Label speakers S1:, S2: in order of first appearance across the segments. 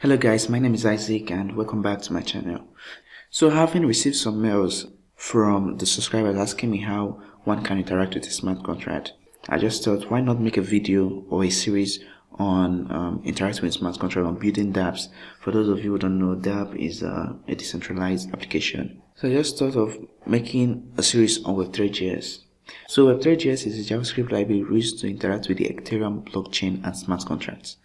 S1: Hello guys, my name is Isaac and welcome back to my channel. So having received some mails from the subscribers asking me how one can interact with a smart contract, I just thought why not make a video or a series on um, interacting with smart contract on building dApps. For those of you who don't know, dApp is a decentralized application. So I just thought of making a series on Web3.js. So Web3.js is a JavaScript library used to interact with the Ethereum blockchain and smart contracts.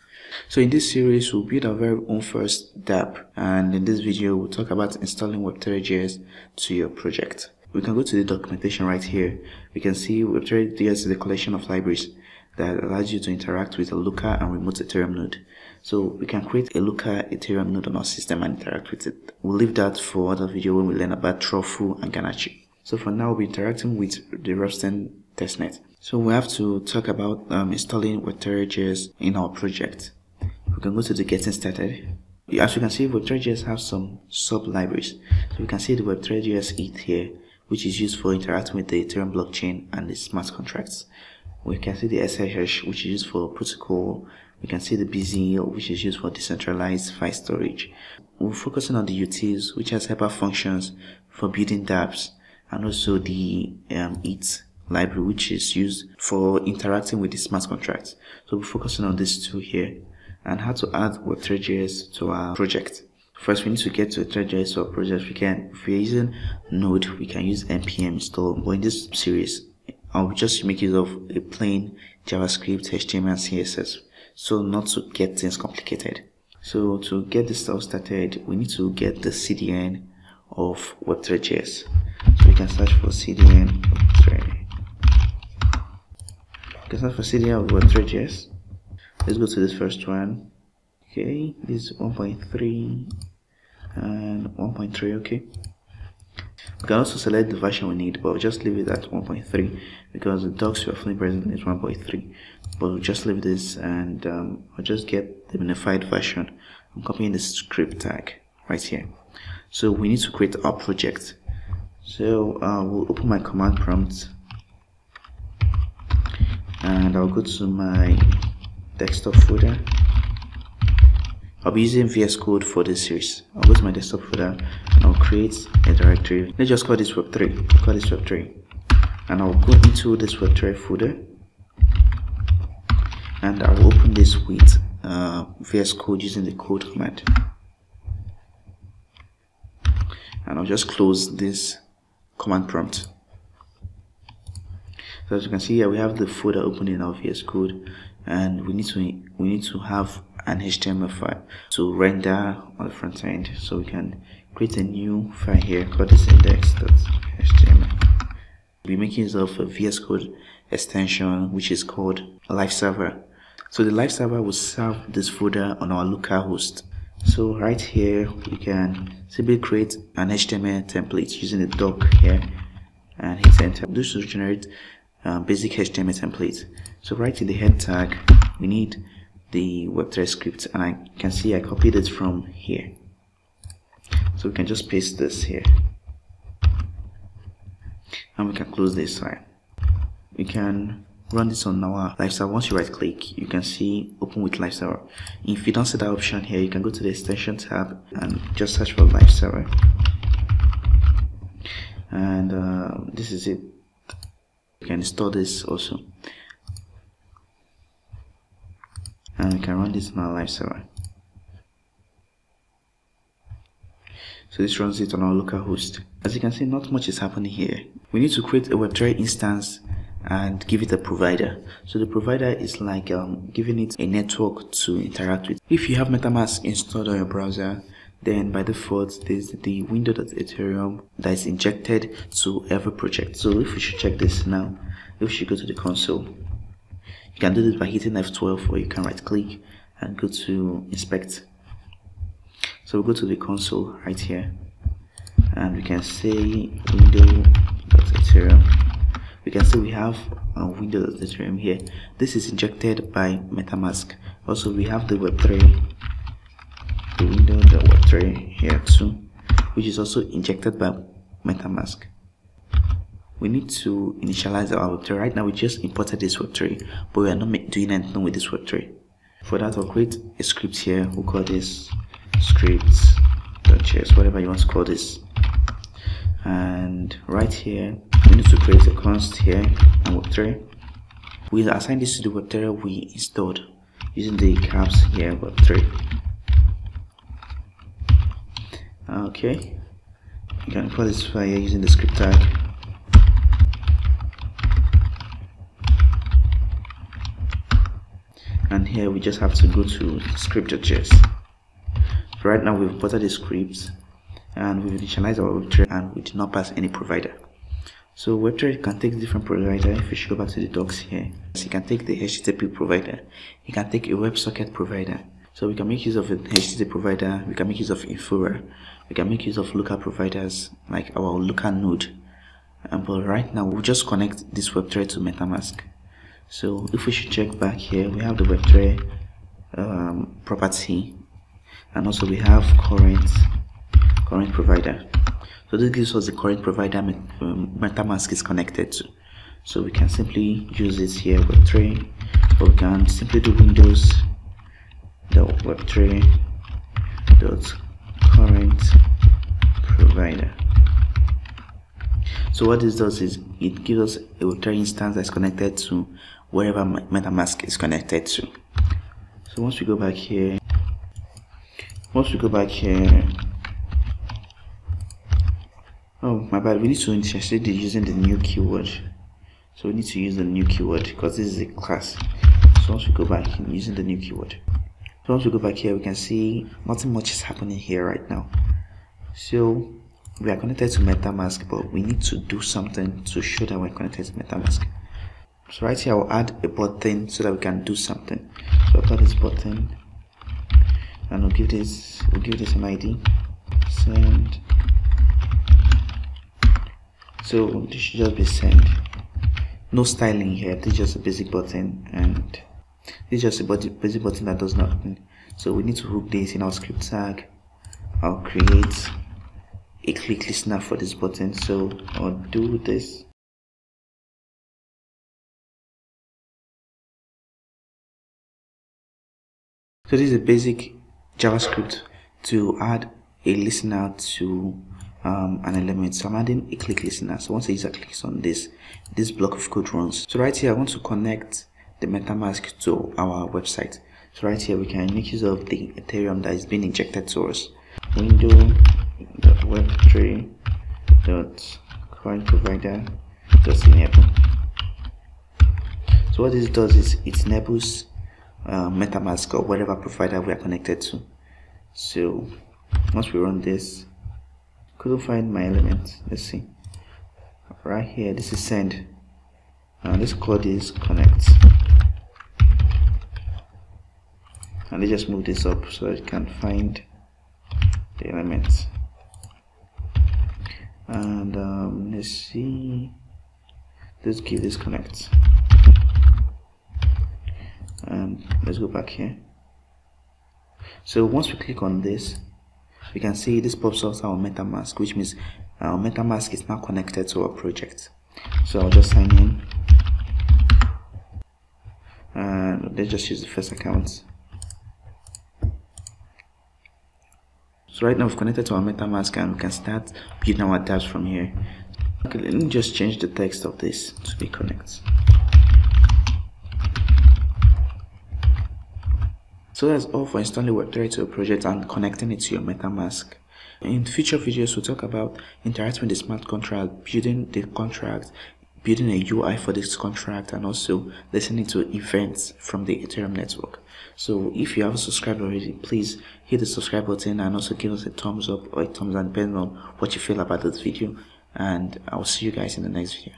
S1: So in this series, we'll build our very own first dApp and in this video, we'll talk about installing Web3.js to your project. We can go to the documentation right here. We can see Web3.js is a collection of libraries that allows you to interact with a local and remote Ethereum node. So we can create a local Ethereum node on our system and interact with it. We'll leave that for other video when we learn about Truffle and Ganache. So for now, we'll be interacting with the Ropsten testnet. So we have to talk about um, installing Web3.js in our project. We can go to the getting started. As you can see, Web3.js have some sub libraries. So we can see the Web3.js ETH here, which is used for interacting with the Ethereum blockchain and the smart contracts. We can see the SHH, which is used for protocol. We can see the BZ, which is used for decentralized file storage. We're focusing on the utils, which has helper functions for building dApps, and also the um, ETH library, which is used for interacting with the smart contracts. So we're focusing on these two here and how to add Web3.js to our project. First, we need to get to Web3.js to our project. We can, if we're using Node, we can use npm install. But in this series, I'll just make use of a plain JavaScript, HTML, and CSS. So not to get things complicated. So to get this stuff started, we need to get the CDN of Web3.js. So we can search for CDN Web3. We can search for CDN of Web3.js let's go to this first one. Okay this 1.3 and 1.3 okay. We can also select the version we need but we'll just leave it at 1.3 because the docs we are fully present is 1.3 but we'll just leave this and um, I'll just get the minified version. I'm copying the script tag right here. So we need to create our project. So uh, we'll open my command prompt. And I'll go to my desktop folder I'll be using VS Code for this series. I'll go to my desktop folder and I'll create a directory. Let's just call this Web3. Call this Web3. And I'll go into this Web3 folder and I'll open this with uh, VS Code using the code command. And I'll just close this command prompt. So as you can see here, we have the folder open in our VS Code and we need to we need to have an HTML file to render on the front end. So we can create a new file here called this index.html we're making use of a VS Code extension which is called a live server. So the live server will serve this folder on our local host. So right here we can simply create an HTML template using the doc here and hit enter. This will generate uh, basic HTML template. So right in the head tag, we need the Web3 script and I can see I copied it from here. So we can just paste this here. And we can close this file. We can run this on our live server. Once you right click, you can see open with live server. If you don't see that option here, you can go to the extension tab and just search for live server. And uh, this is it you can store this also. And we can run this on our live server. So this runs it on our local host. As you can see not much is happening here. We need to create a web3 instance and give it a provider. So the provider is like um, giving it a network to interact with. If you have metamask installed on your browser then by default there's the window.ethereum that is injected to every project. So if we should check this now if we should go to the console you can do this by hitting F12 or you can right click and go to inspect. So we'll go to the console right here and we can say window.ethereum we can see we have a window.ethereum here. This is injected by metamask. Also we have the web3 the window that web3 here too which is also injected by metamask. We need to initialize our web3 right now we just imported this web3 but we are not doing anything with this web3 for that i'll create a script here. We'll call this scripts.js whatever you want to call this. And right here we need to create a const here and web3 we'll assign this to the web3 we installed using the caps here web3 okay. You can import this file using the script tag. And here we just have to go to script.js right now we've imported the scripts and we've initialized our web and we did not pass any provider. So Web3 can take different provider. If you go back to the docs here so you can take the HTTP provider. You can take a WebSocket provider. So we can make use of a HTTP provider. We can make use of Infura we can make use of local providers like our local node. Um, but right now we'll just connect this Web3 to MetaMask. So if we should check back here we have the Web3 um, property and also we have current current provider. So this gives us the current provider um, metamask is connected to. So we can simply use this here web3 or we can simply do windows the web3 dot current provider. So what this does is it gives us a web3 instance that's connected to wherever metamask is connected to. So once we go back here once we go back here oh my bad we need to initiate using the new keyword. So we need to use the new keyword because this is a class. So once we go back using the new keyword so once we go back here we can see nothing much is happening here right now. So we are connected to metamask but we need to do something to show that we're connected to metamask. So right here i'll add a button so that we can do something. So i'll this button and we'll give this we'll give this an id send. So this should just be send. No styling here this is just a basic button and is just a basic button that does nothing so we need to hook this in our script tag i'll create a click listener for this button so i'll do this so this is a basic javascript to add a listener to um, an element. So I'm adding a click listener. So once a user clicks on this, this block of code runs. So right here, I want to connect the MetaMask to our website. So right here, we can make use of the Ethereum that is being injected to us. Window.web3.currentProvider.enable. So what this does is it enables uh, MetaMask or whatever provider we are connected to. So once we run this, couldn't find my element let's see right here this is send and this code is connect and let's just move this up so I can find the elements. And um, let's see. Let's give this connect. And let's go back here. So once we click on this we can see this pops up our metamask which means our metamask is now connected to our project. So i'll just sign in. And let's just use the first account so right now we've connected to our metamask and we can start building our dapps from here okay let me just change the text of this to be connect So that's all for installing Web3 to a project and connecting it to your MetaMask. In future videos, we'll talk about interacting with the smart contract, building the contract, building a UI for this contract, and also listening to events from the Ethereum network. So if you haven't subscribed already, please hit the subscribe button and also give us a thumbs up or a thumbs down depending on what you feel about this video. And I'll see you guys in the next video.